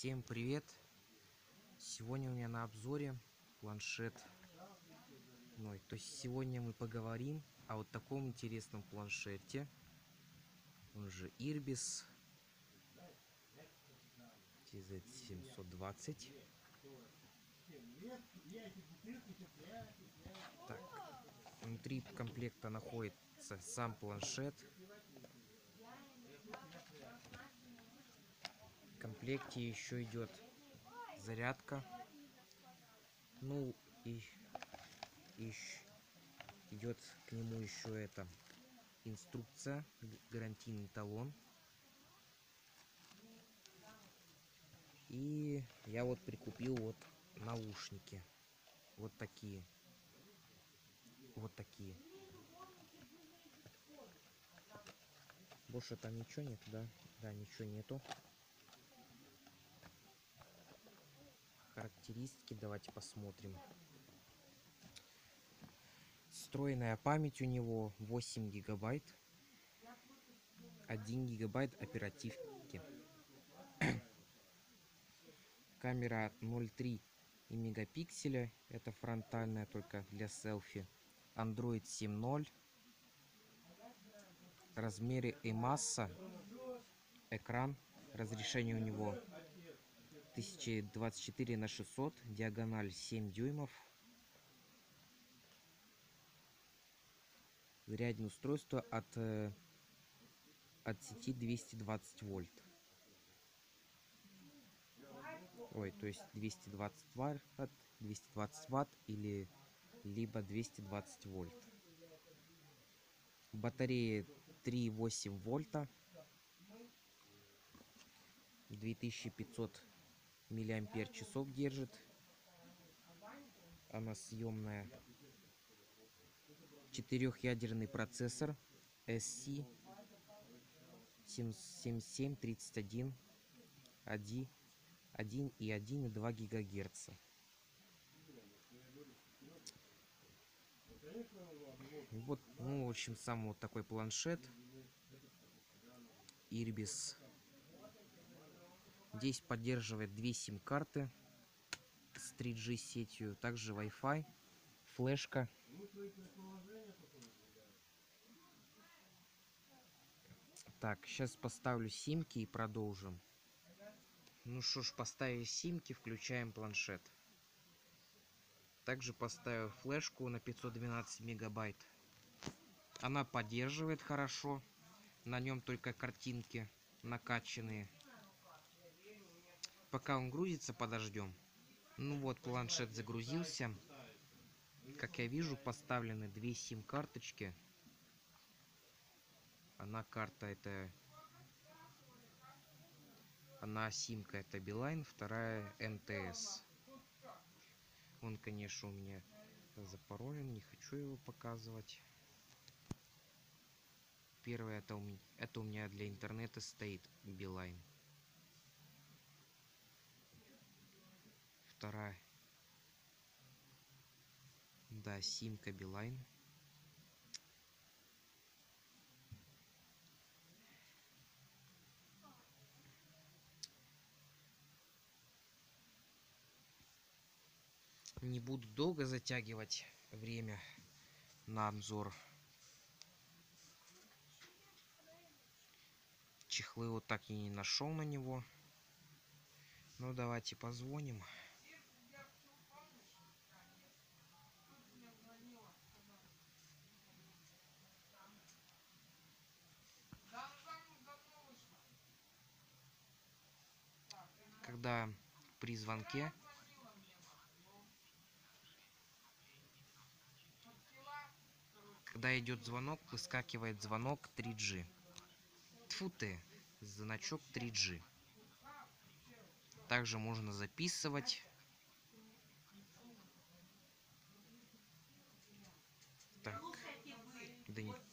Всем привет! Сегодня у меня на обзоре планшет. Ну, то есть сегодня мы поговорим о вот таком интересном планшете. Он же Irbis TZ720. Так, внутри комплекта находится сам планшет. Комплекте еще идет зарядка. Ну и, и идет к нему еще это инструкция, гарантийный талон. И я вот прикупил вот наушники. Вот такие. Вот такие. Больше там ничего нет, да? Да, ничего нету. Характеристики давайте посмотрим. Встроенная память у него 8 гигабайт. 1 гигабайт оперативки. Камера 0,3 и мегапикселя. Это фронтальная только для селфи. Android 7.0. Размеры и масса. Экран. Разрешение у него 1024 на 600. Диагональ 7 дюймов. Зарядное устройство от, э, от сети 220 вольт. Ой, то есть 220 ватт, 220 ватт или либо 220 вольт. Батарея 3,8 вольта. 2500 миллиампер часов держит. Она съемная. Четырехъядерный процессор SC 7731 1 1 и 1 и 2 гигагерца. Вот, ну, в общем, сам вот такой планшет. Irbis. Здесь поддерживает две сим-карты с 3G сетью, также Wi-Fi, флешка. Так, сейчас поставлю симки и продолжим. Ну что ж, поставили симки, включаем планшет. Также поставил флешку на 512 мегабайт. Она поддерживает хорошо. На нем только картинки накачанные. Пока он грузится, подождем. Ну вот, планшет загрузился. Как я вижу, поставлены две сим-карточки. Одна карта это... Одна симка это Билайн, вторая МТС. Он, конечно, у меня запаролен, не хочу его показывать. Первое это у меня, это у меня для интернета стоит Билайн. Вторая. Да, симка Билайн. Не буду долго затягивать время на обзор. Чехлы вот так и не нашел на него. Ну давайте позвоним. Когда при звонке Когда идет звонок, выскакивает звонок 3G. Тьфу ты, значок 3G. Также можно записывать. Так. Да не...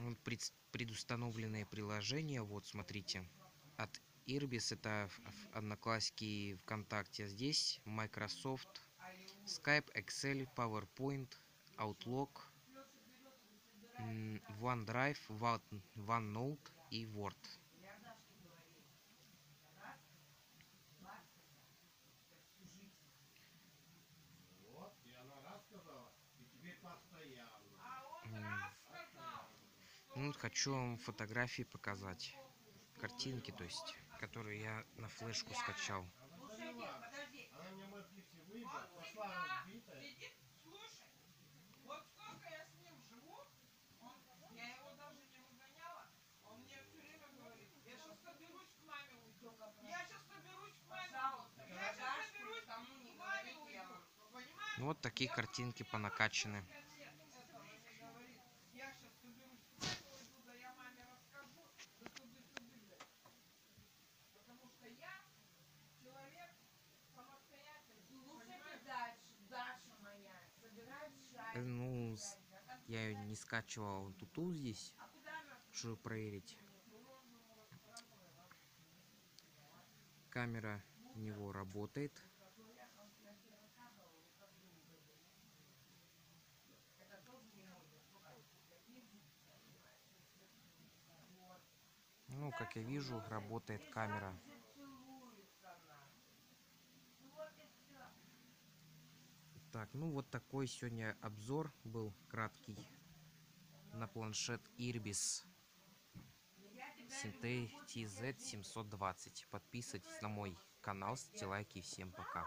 Вот пред... предустановленные приложения. Вот, смотрите. От Irbis это Одноклассники ВКонтакте. Здесь Microsoft Skype, Excel, PowerPoint, Outlook, OneDrive, OneNote и Word. Ну, хочу вам фотографии показать. Картинки, то есть, которые я на флешку скачал. Она мне мой пикси выебала, пошла разбитая. Сидит, слушай, вот сколько я с ним живу, он, я его даже не выгоняла, он мне все время говорит, я сейчас соберусь к маме уйду, я сейчас соберусь к маме уйду, я сейчас соберусь к маме уйду, понимаешь? Ну, вот такие картинки понакачаны. Нет, этого не говорит. Я сейчас соберусь к маме уйду, да я маме расскажу, да туды-туды, блядь. Потому что я человек самостоятельный, Слушайте понимаешь? дальше, Даша моя, собирает Э, шайку. Ну, с- я ее не скачивал туту здесь, чтобы проверить. Камера у него работает. Ну, как я вижу, работает камера. Так, ну вот такой сегодня обзор был краткий на планшет Irbis Sintei TZ720. Подписывайтесь на мой канал, ставьте лайки. Всем пока.